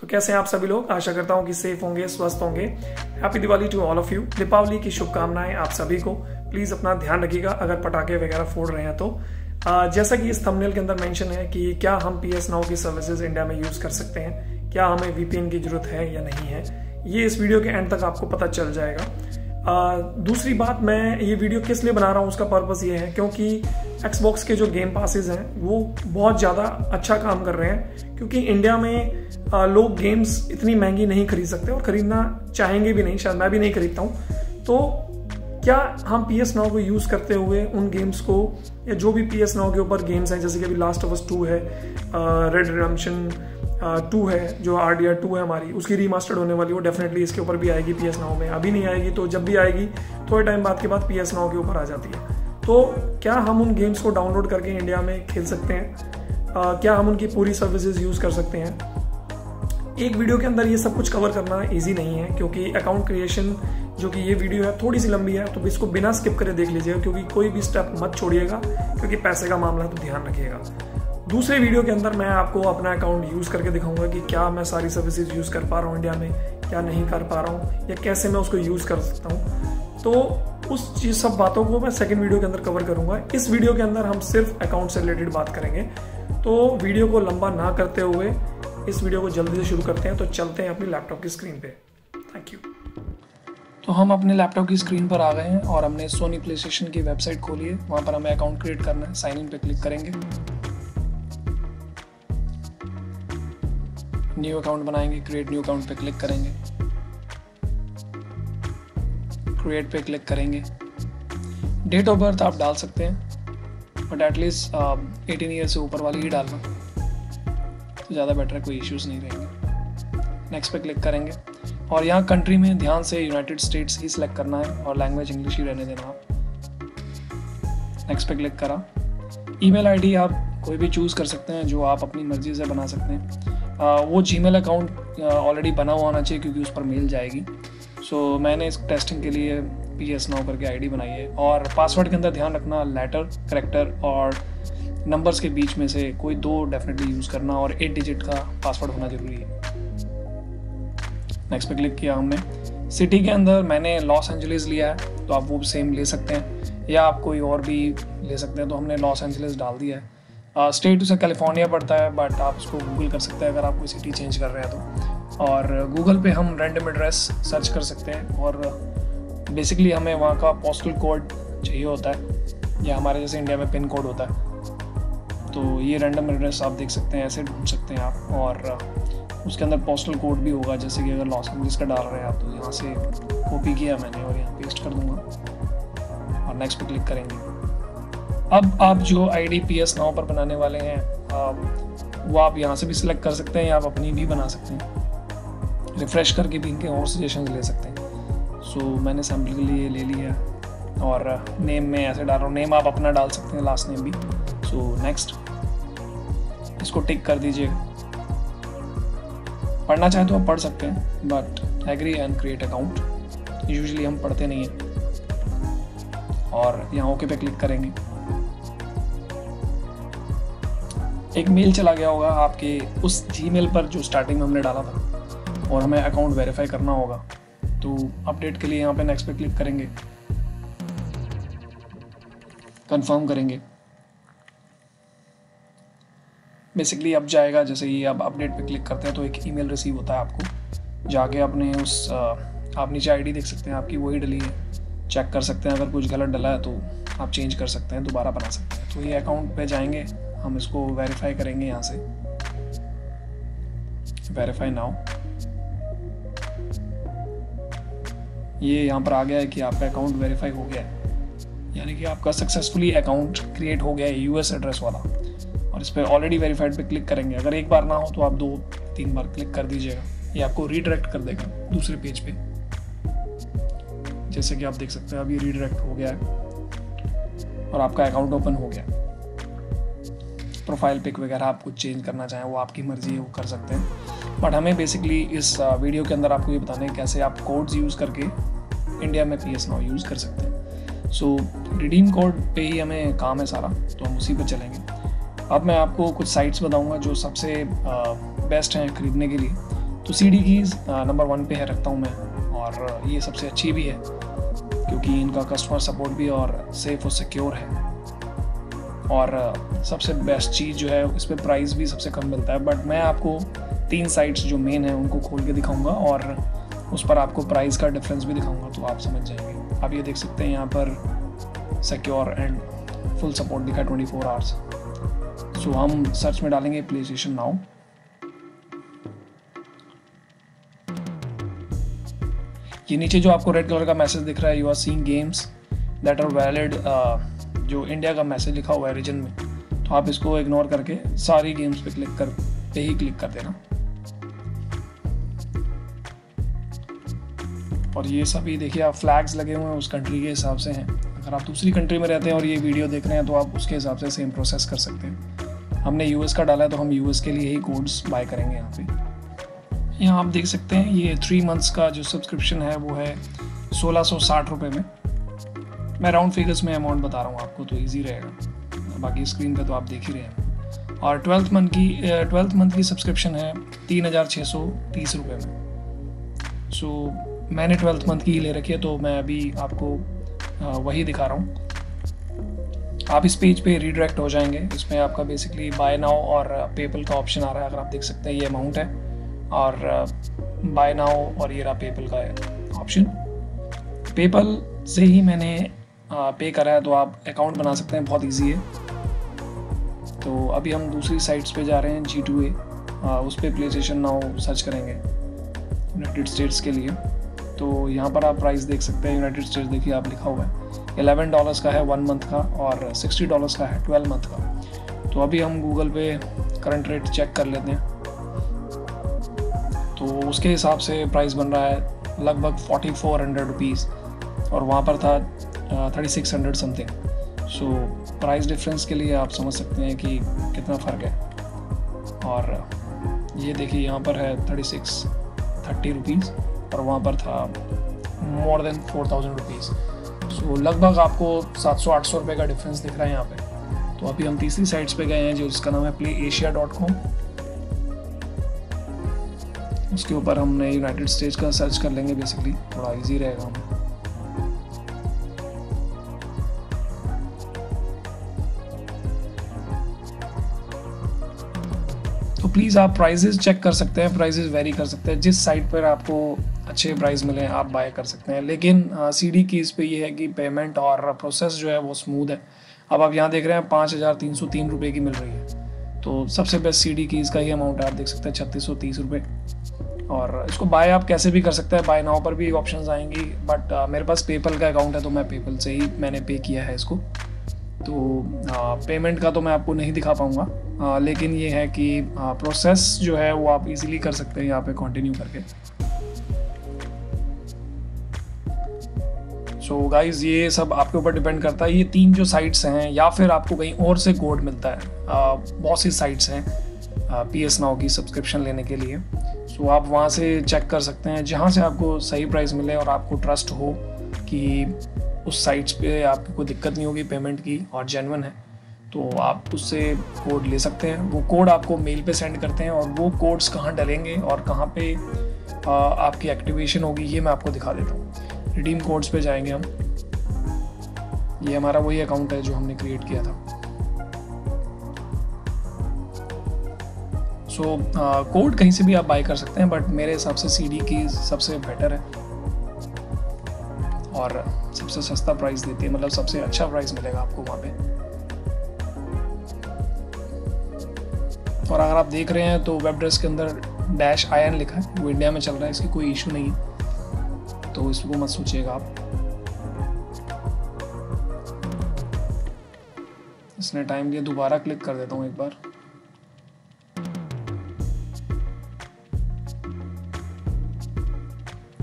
तो कैसे हैं आप सभी लोग? आशा करता हूँ कि सेफ़ होंगे, स्वस्थ होंगे। Happy Diwali to all of you Deepawali की शुभकामनाएँ आप सभी को। प्लीज़ अपना ध्यान रखिएगा, अगर पटाखे वगैरह फोड़ रहे हैं तो। जैसा कि इस थंबनेल के अंदर मेंशन है कि क्या हम पी एस नाउ की सर्विसेज़ इंडिया में यूज़ कर सकते हैं? क्या हमें वीपीएन की ज़रूरत है या नहीं है? ये इस वीडियो के एंड तक आपको पता चल जाएगा। दूसरी बात मैं ये वीडियो किस लिए बना रहा हूँ उसका पर्पज़ ये है क्योंकि एक्सबॉक्स के जो गेम पासिस हैं वो बहुत ज़्यादा अच्छा काम कर रहे हैं क्योंकि इंडिया में आ, लोग गेम्स इतनी महँगी नहीं खरीद सकते और खरीदना चाहेंगे भी नहीं शायद मैं भी नहीं खरीदता हूँ। तो क्या हम पी एस नाव को यूज़ करते हुए उन गेम्स को या जो भी पी एस नाव के ऊपर गेम्स हैं जैसे कि अभी लास्ट ऑफ़ अस टू है रेड रिडम्शन टू है जो आर डी आर टू है हमारी उसकी रीमास्टर्ड होने वाली वो डेफिनेटली इसके ऊपर भी आएगी पी एस नाव में। अभी नहीं आएगी तो जब भी आएगी थोड़े टाइम बाद के बाद पी एस नाव के ऊपर आ जाती है। तो क्या हम उन गेम्स को डाउनलोड करके इंडिया में खेल सकते हैं? आ, क्या हम उनकी पूरी सर्विसेज़ यूज़ कर सकते हैं? एक वीडियो के अंदर ये सब कुछ कवर करना इजी नहीं है क्योंकि अकाउंट क्रिएशन जो कि ये वीडियो है थोड़ी सी लंबी है तो इसको बिना स्किप करे देख लीजिएगा क्योंकि कोई भी स्टेप मत छोड़िएगा क्योंकि पैसे का मामला तो ध्यान रखिएगा। दूसरे वीडियो के अंदर मैं आपको अपना अकाउंट यूज़ करके दिखाऊँगा कि क्या मैं सारी सर्विसेज़ यूज़ कर पा रहा हूँ इंडिया में, क्या नहीं कर पा रहा हूँ, या कैसे मैं उसको यूज़ कर सकता हूँ। तो उस चीज़, सब बातों को मैं सेकंड वीडियो के अंदर कवर करूँगा। इस वीडियो के अंदर हम सिर्फ़ अकाउंट से रिलेटेड बात करेंगे। तो वीडियो को लंबा ना करते हुए इस वीडियो को जल्दी से शुरू करते हैं। तो चलते हैं अपनी लैपटॉप की स्क्रीन पे। थैंक यू तो हम अपने लैपटॉप की स्क्रीन पर आ गए हैं और हमने सोनी प्ले की वेबसाइट खोली है। वहाँ पर हमें अकाउंट क्रिएट करना है। साइन इन पे क्लिक करेंगे। न्यू अकाउंट बनाएँगे क्रिएट न्यू अकाउंट पे क्लिक करेंगे। क्रिएट पे क्लिक करेंगे। डेट ऑफ़ बर्थ आप डाल सकते हैं बट एटलीस्ट एटीन ईयर से ऊपर वाली ही डालना। तो ज़्यादा बेटर है, कोई इश्यूज़ नहीं रहेंगे। नेक्स्ट पे क्लिक करेंगे। और यहाँ कंट्री में ध्यान से यूनाइटेड स्टेट्स ही सिलेक्ट करना है, और लैंग्वेज इंग्लिश ही रहने देना नेक्स्ट पे क्लिक करा। ईमेल आईडी आप कोई भी चूज़ कर सकते हैं, जो आप अपनी मर्ज़ी से बना सकते हैं। वो जी अकाउंट ऑलरेडी बना हुआ होना चाहिए क्योंकि उस पर मेल जाएगी। सो so, मैंने इस टेस्टिंग के लिए पी एस नाउ करके आईडी बनाई है। और पासवर्ड के अंदर ध्यान रखना लेटर करेक्टर और नंबर्स के बीच में से कोई दो डेफिनेटली यूज़ करना और एट डिजिट का पासवर्ड होना ज़रूरी है। नेक्स्ट पे क्लिक किया हमने। सिटी के अंदर मैंने लॉस एंजलिस लिया है तो आप वो सेम ले सकते हैं। या आप कोई और भी ले सकते हैं तो हमने लॉस एंजलिस डाल दिया है। स्टेट उसे कैलिफ़ोर्निया पड़ता है बट आप उसको गूगल कर सकते हैं अगर आप कोई सिटी चेंज कर रहे हैं तो। और गूगल पे हम रैंडम एड्रेस सर्च कर सकते हैं और बेसिकली हमें वहाँ का पोस्टल कोड चाहिए होता है, या हमारे जैसे इंडिया में पिन कोड होता है। तो ये रैंडम एड्रेस आप देख सकते हैं, ऐसे ढूंढ सकते हैं आप। और उसके अंदर पोस्टल कोड भी होगा, जैसे कि अगर लॉस एंजलिस का डाल रहे हैं आप तो यहाँ से कॉपी किया मैंने और यहाँ पेस्ट कर दूँगा। और नेक्स्ट पर क्लिक करेंगे। अब आप जो I D P S now पर बनाने वाले हैं वो आप यहाँ से भी सिलेक्ट कर सकते हैं या आप अपनी भी बना सकते हैं। रिफ़्रेश करके भी इनके और सजेशन ले सकते हैं। सो so, मैंने सैंपल के लिए ले लिया और नेम में ऐसे डाल रहा हूँ। नेम आप अपना डाल सकते हैं लास्ट नेम भी। सो so, नेक्स्ट इसको टिक कर दीजिए। पढ़ना चाहे तो आप पढ़ सकते हैं but agree and create account usually हम पढ़ते नहीं हैं। और यहाँ ओके पे क्लिक करेंगे। एक मेल चला गया होगा आपके उस जी पर जो स्टार्टिंग में हमने डाला था। और हमें अकाउंट वेरीफाई करना होगा। तो अपडेट के लिए यहाँ पे नेक्स्ट पे क्लिक करेंगे। कंफर्म करेंगे। बेसिकली अब जाएगा, जैसे ये आप अपडेट पे क्लिक करते हैं तो एक ईमेल रिसीव होता है आपको। जाके अपने उस आप नीचे आईडी देख सकते हैं आपकी, वही डली है। चेक कर सकते हैं, अगर कुछ गलत डला है तो आप चेंज कर सकते हैं, दोबारा बना सकते हैं। तो ये अकाउंट पे जाएँगे। हम इसको वेरीफाई करेंगे यहाँ से। वेरीफाई नाउ ये यहाँ पर आ गया है कि आपका अकाउंट वेरीफाई हो गया है। यानी कि आपका सक्सेसफुली अकाउंट क्रिएट हो गया है यूएस एड्रेस वाला। और इस पर ऑलरेडी वेरीफाइड पे क्लिक करेंगे। अगर एक बार ना हो तो आप दो, तीन बार क्लिक कर दीजिएगा। ये आपको रीडायरेक्ट कर देगा दूसरे पेज पे। जैसे कि आप देख सकते हैं अभी रीडायरेक्ट हो गया है। और आपका अकाउंट ओपन हो गया प्रोफ़ाइल पिक वगैरह आप कुछ चेंज करना चाहें, वो आपकी मर्ज़ी है, वो कर सकते हैं। बट हमें बेसिकली इस वीडियो के अंदर आपको ये बताने हैं कैसे आप कोड्स यूज़ करके इंडिया में पी एस नाउ यूज़ कर सकते हैं। सो रिडीम कोड पे ही हमें काम है सारा तो हम उसी पर चलेंगे। अब मैं आपको कुछ साइट्स बताऊँगा जो सबसे बेस्ट हैं ख़रीदने के लिए। तो C D keys number one पे है, रखता हूँ मैं, और ये सबसे अच्छी भी है, क्योंकि इनका कस्टमर सपोर्ट भी और सेफ़ और सिक्योर है। और सबसे बेस्ट चीज़ जो है इस पर प्राइस भी सबसे कम मिलता है बट मैं आपको तीन साइट्स जो मेन है, उनको खोल के दिखाऊँगा और उस पर आपको प्राइस का डिफरेंस भी दिखाऊँगा तो आप समझ जाएँगे। आप ये देख सकते हैं यहाँ पर सिक्योर एंड फुल सपोर्ट दिखा ट्वेंटी फोर आवर्स सो हम सर्च में डालेंगे प्ले स्टेशन नाउ ये नीचे जो आपको रेड कलर का मैसेज दिख रहा है you are seeing games that are valid जो इंडिया का मैसेज लिखा हुआ है रीजन में तो आप इसको इग्नोर करके सारी गेम्स पे क्लिक कर, पे ही क्लिक कर देना। और ये सभी देखिए, आप फ्लैग्स लगे हुए हैं, उस कंट्री के हिसाब से हैं। अगर आप दूसरी कंट्री में रहते हैं और ये वीडियो देख रहे हैं तो आप उसके हिसाब से सेम प्रोसेस कर सकते हैं। हमने यूएस का डाला है तो हम यूएस के लिए ही कोड्स बाय करेंगे यहाँ पे। यहाँ आप देख सकते हैं, ये थ्री मंथ्स का जो सब्सक्रिप्शन है, वो है सोलह सौ साठ रुपये में। मैं राउंड फिगर्स में अमाउंट बता रहा हूँ आपको तो ईजी रहेगा। बाकी स्क्रीन पे तो आप देख ही रहे हैं। और ट्वेल्थ मंथ की ट्वेल्थ मंथ की सब्सक्रिप्शन है तीन हज़ार छः सौ तीस रुपये में। सो so, मैंने ट्वेल्थ मंथ की ही ले रखी है तो मैं अभी आपको वही दिखा रहा हूँ। आप इस पेज पे रिडायरेक्ट हो जाएँगे। इसमें आपका बेसिकली बाय नाउ और पेपल का ऑप्शन आ रहा है अगर आप देख सकते हैं ये अमाउंट है। और बाय नाउ और ये रहा पेपल का ऑप्शन पेपल से ही मैंने पे करा है तो आप अकाउंट बना सकते हैं, बहुत इजी है। तो अभी हम दूसरी साइट्स पे जा रहे हैं जी टू ए उस पर प्ले स्टेशन नाउ सर्च करेंगे यूनाइटेड स्टेट्स के लिए। तो यहाँ पर आप प्राइस देख सकते हैं यूनाइटेड स्टेट्स देखिए, आप लिखा हुआ है। एलेवन डॉलर्स का है वन मंथ का और सिक्सटी डॉलर्स का है ट्वेल्व मंथ का। तो अभी हम गूगल पे करंट रेट चेक कर लेते हैं। तो उसके हिसाब से प्राइस बन रहा है, लगभग फोर्टी फोर हंड्रेड रुपीज़ और वहाँ पर था thirty six hundred something. So price difference के लिए आप समझ सकते हैं कि कितना फ़र्क है। और, ये देखिए, यहाँ पर है थर्टी सिक्स थर्टी रुपीज़ और वहाँ पर था more than four thousand rupees so लगभग आपको सात सौ आठ सौ रुपये का डिफरेंस दिख रहा है यहाँ पे। तो अभी हम तीसरी साइट्स पे गए हैं, जो जिसका नाम है प्ले एशिया डॉट कॉम उसके ऊपर हमने यूनाइटेड स्टेट्स का सर्च कर लेंगे बेसिकली थोड़ा इजी रहेगा। हमें प्लीज़ आप प्राइजेस चेक कर सकते हैं प्राइजेस वेरी कर सकते हैं, जिस साइट पर आपको अच्छे प्राइस मिले आप बाय कर सकते हैं। लेकिन सी डी कीज़ पे ये है कि पेमेंट और प्रोसेस जो है वो स्मूथ है। अब आप यहाँ देख रहे हैं पाँच हज़ार तीन सौ तीन रुपये की मिल रही है। तो सबसे बेस्ट सी डी कीज़ का ही अमाउंट है, आप देख सकते हैं, छत्तीस सौ तीस रुपये और इसको बाय आप कैसे भी कर सकते हैं बाय नाउ पर भी ऑप्शंस आएँगी बट मेरे पास पेपल का अकाउंट है तो मैं पेपल से ही मैंने पे किया है इसको। तो पेमेंट का तो मैं आपको नहीं दिखा पाऊँगा। लेकिन ये है कि आ, प्रोसेस जो है वो आप इजीली कर सकते हैं यहाँ पे कंटिन्यू करके। सो so गाइज़ ये सब आपके ऊपर डिपेंड करता है। ये तीन जो साइट्स हैं या फिर आपको कहीं और से कोड मिलता है। बहुत सी साइट्स हैं पी एस नाउ की सब्सक्रिप्शन लेने के लिए। सो so आप वहाँ से चेक कर सकते हैं। जहाँ से आपको सही प्राइस मिले और आपको ट्रस्ट हो कि उस साइट्स पे आपको कोई दिक्कत नहीं होगी पेमेंट की और जेनवन है तो आप उससे कोड ले सकते हैं। वो कोड आपको मेल पे सेंड करते हैं और वो कोड्स कहाँ डलेंगे और कहाँ पे आ, आपकी एक्टिवेशन होगी ये मैं आपको दिखा देता हूँ। रिडीम कोड्स पे जाएँगे हम। ये हमारा वही अकाउंट है जो हमने क्रिएट किया था। सो कोड कहीं से भी आप बाई कर सकते हैं बट मेरे हिसाब से सीडी की सबसे बेटर है। सबसे सस्ता प्राइस देती है मतलब सबसे अच्छा प्राइस मिलेगा आपको वहाँ पे। और अगर आप देख रहे हैं तो वेब ड्रेस के अंदर डैश आई लिखा है, वो इंडिया में चल रहा है, इसकी कोई इशू नहीं है। तो इसको मत सोचिएगा आप। इसने टाइम लिया दोबारा क्लिक कर देता हूँ एक बार।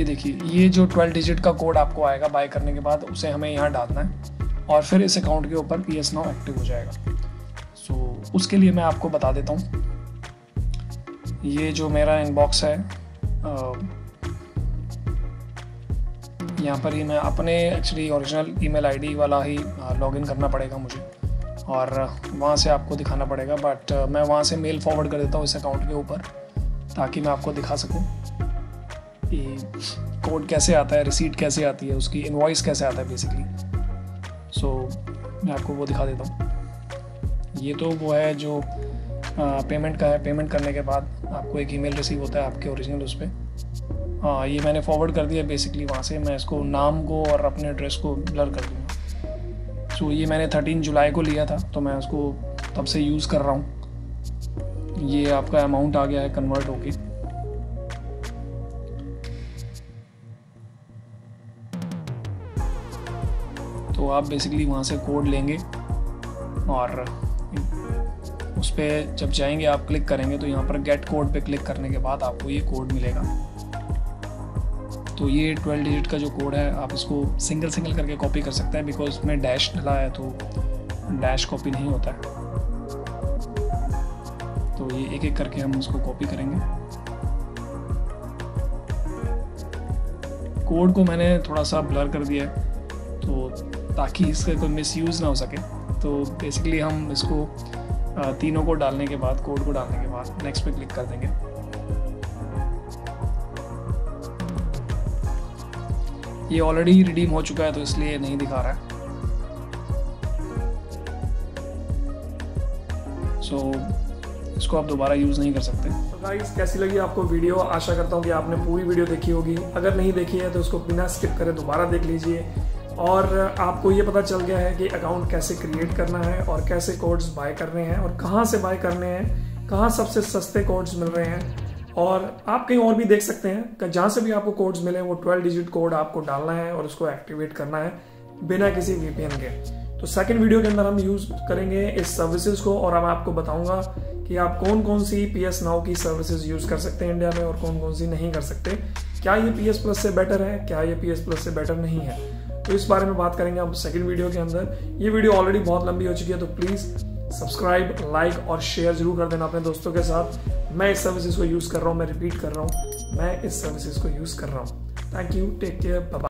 ये देखिए ये जो 12 डिजिट का कोड आपको आएगा बाय करने के बाद उसे हमें यहाँ डालना है और फिर इस अकाउंट के ऊपर पी एस नाउ एक्टिव हो जाएगा। सो so, उसके लिए मैं आपको बता देता हूँ। ये जो मेरा इनबॉक्स है यहाँ पर ही मैं अपने एक्चुअली ओरिजिनल ईमेल आईडी वाला ही लॉगिन करना पड़ेगा मुझे। और वहाँ से आपको दिखाना पड़ेगा बट मैं वहाँ से मेल फॉरवर्ड कर देता हूँ इस अकाउंट के ऊपर ताकि मैं आपको दिखा सकूँ। कि कोड कैसे आता है रिसीट कैसे आती है उसकी इन्वॉइस कैसे आता है बेसिकली सो so, मैं आपको वो दिखा देता हूँ। ये तो वो है जो आ, पेमेंट का है। पेमेंट करने के बाद आपको एक ईमेल रिसीव होता है आपके ओरिजिनल उस पर हाँ ये मैंने फॉरवर्ड कर दिया बेसिकली वहाँ से। मैं इसको नाम को और अपने एड्रेस को ब्लर कर दूँगा। सो so, ये मैंने थर्टीन जुलाई को लिया था तो मैं उसको तब से यूज़ कर रहा हूँ। ये आपका अमाउंट आ गया है कन्वर्ट होके। तो आप बेसिकली वहाँ से कोड लेंगे और उस पर जब जाएँगे, आप क्लिक करेंगे तो यहाँ पर गेट कोड पे क्लिक करने के बाद आपको ये कोड मिलेगा। तो ये 12 डिजिट का जो कोड है, आप इसको सिंगल सिंगल करके कॉपी कर सकते हैं बिकॉज़ इसमें डैश डला है तो डैश कॉपी नहीं होता है। तो ये एक एक करके हम उसको कॉपी करेंगे। कोड को मैंने थोड़ा सा ब्लर कर दिया है। ताकि इसका कोई मिस यूज़ ना हो सके। तो बेसिकली हम इसको तीनों को डालने के बाद कोड को डालने के बाद नेक्स्ट पे क्लिक कर देंगे। ये ऑलरेडी रिडीम हो चुका है तो इसलिए नहीं दिखा रहा है। सो so, इसको आप दोबारा यूज़ नहीं कर सकते। तो गाइस कैसी लगी आपको वीडियो आशा करता हूँ कि आपने पूरी वीडियो देखी होगी। अगर नहीं देखी है तो उसको बिना स्किप करें दोबारा देख लीजिए। और आपको ये पता चल गया है कि अकाउंट कैसे क्रिएट करना है और कैसे कोड्स बाय करने हैं और कहाँ से बाय करने हैं, कहाँ सबसे सस्ते कोड्स मिल रहे हैं। और आप कहीं और भी देख सकते हैं जहाँ से भी आपको कोड्स मिले, वो 12 डिजिट कोड आपको डालना है और उसको एक्टिवेट करना है बिना किसी वीपीएन के। तो सेकंड वीडियो के अंदर हम यूज़ करेंगे इस सर्विसेज़ को और मैं आपको बताऊँगा कि आप कौन कौन सी पी एस नाउ की सर्विसेज़ यूज़ कर सकते हैं इंडिया में और कौन कौन सी नहीं कर सकते। क्या ये पी एस प्लस से बेटर है, क्या ये पी एस प्लस से बेटर नहीं है? तो इस बारे में बात करेंगे हम सेकंड वीडियो के अंदर। ये वीडियो ऑलरेडी बहुत लंबी हो चुकी है तो प्लीज़ सब्सक्राइब लाइक और शेयर ज़रूर कर देना अपने दोस्तों के साथ। मैं इस सर्विसेज़ को यूज़ कर रहा हूँ, मैं रिपीट कर रहा हूँ, मैं इस सर्विसेज़ को यूज़ कर रहा हूँ। Thank you take care bye